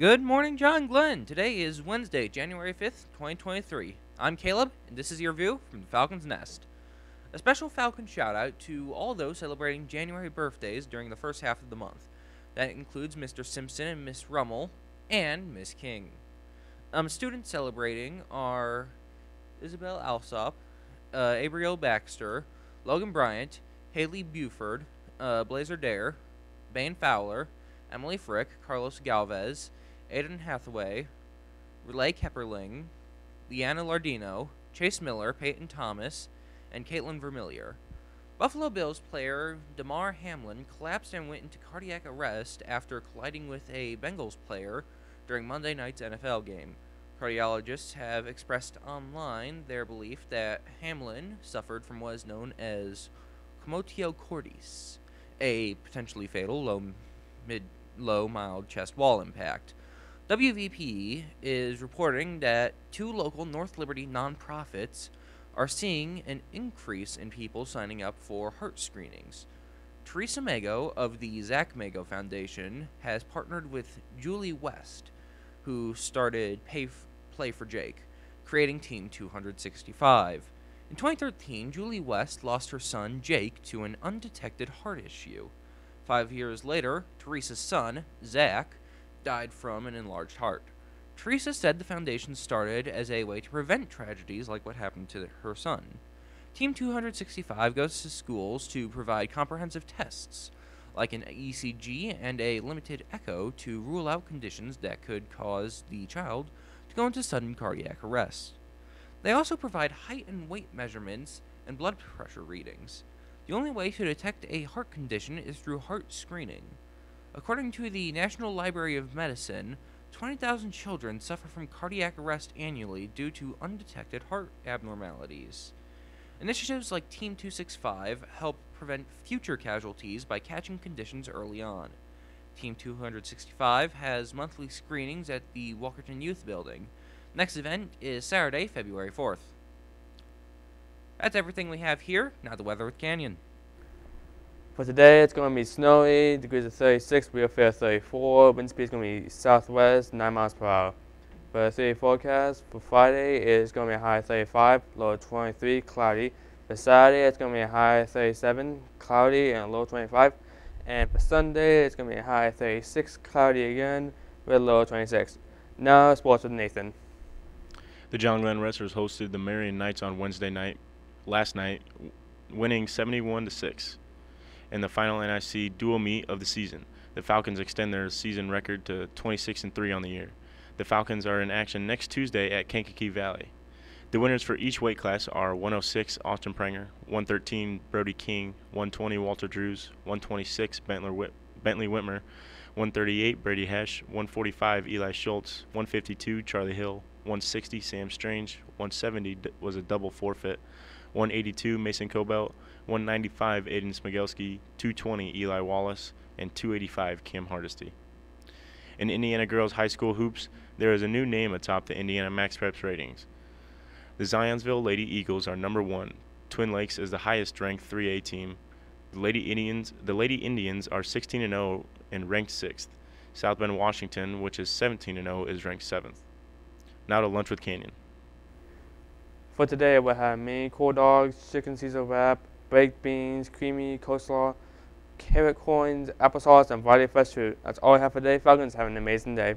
Good morning, John Glenn. Today is Wednesday, January 5th, 2023. I'm Caleb, and this is your view from the Falcon's Nest. A special Falcon shout out to all those celebrating January birthdays during the first half of the month. That includes Mr. Simpson and Miss Rummel, and Miss King. Um, students celebrating are Isabel Alsop, uh, Abriel Baxter, Logan Bryant, Haley Buford, uh, Blazer Dare, Bane Fowler, Emily Frick, Carlos Galvez, Aiden Hathaway, Relay Kepperling, Leanna Lardino, Chase Miller, Peyton Thomas, and Caitlin Vermillier. Buffalo Bills player Damar Hamlin collapsed and went into cardiac arrest after colliding with a Bengals player during Monday night's NFL game. Cardiologists have expressed online their belief that Hamlin suffered from what is known as commotio cordis, a potentially fatal low mid low mild chest wall impact. WVP is reporting that two local North Liberty nonprofits are seeing an increase in people signing up for heart screenings. Teresa Mago of the Zach Mago Foundation has partnered with Julie West, who started F- Play for Jake, creating Team 265. In 2013, Julie West lost her son Jake to an undetected heart issue. Five years later, Teresa's son, Zach, died from an enlarged heart. Teresa said the foundation started as a way to prevent tragedies like what happened to her son. Team 265 goes to schools to provide comprehensive tests, like an ECG and a limited echo, to rule out conditions that could cause the child to go into sudden cardiac arrest. They also provide height and weight measurements and blood pressure readings. The only way to detect a heart condition is through heart screening. According to the National Library of Medicine, 20,000 children suffer from cardiac arrest annually due to undetected heart abnormalities. Initiatives like Team 265 help prevent future casualties by catching conditions early on. Team 265 has monthly screenings at the Walkerton Youth Building. Next event is Saturday, February 4th. That's everything we have here. Now the weather with Canyon. For today, it's going to be snowy, degrees of 36, real fair 34, wind speed is going to be southwest, 9 miles per hour. For the city forecast, for Friday, it's going to be a high 35, low 23, cloudy. For Saturday, it's going to be a high 37, cloudy, and low 25. And for Sunday, it's going to be a high 36, cloudy again, with low 26. Now, sports with Nathan. The John Glenn Wrestlers hosted the Marion Knights on Wednesday night, last night, winning 71 to 6 in the final NIC dual meet of the season. The Falcons extend their season record to 26 and 3 on the year. The Falcons are in action next Tuesday at Kankakee Valley. The winners for each weight class are 106 Austin Pranger, 113 Brody King, 120 Walter Drews, 126 Bentley, Whit- Bentley Whitmer, 138 Brady Hesh, 145 Eli Schultz, 152 Charlie Hill, 160 Sam Strange, 170 d- was a double forfeit, 182 Mason Cobelt, 195 Aiden Smigelski, 220 Eli Wallace, and 285 Kim Hardesty. In Indiana girls high school hoops, there is a new name atop the Indiana Max Preps ratings. The Zionsville Lady Eagles are number one. Twin Lakes is the highest ranked 3A team. The Lady Indians, the Lady Indians are 16 and 0 and ranked sixth. South Bend, Washington, which is 17 and 0, is ranked seventh. Now to lunch with Canyon. For today, we'll have mini cool dogs, chicken Caesar wrap, baked beans, creamy coleslaw, carrot coins, applesauce, and variety fresh fruit. That's all I have for today, Falcons. Have an amazing day.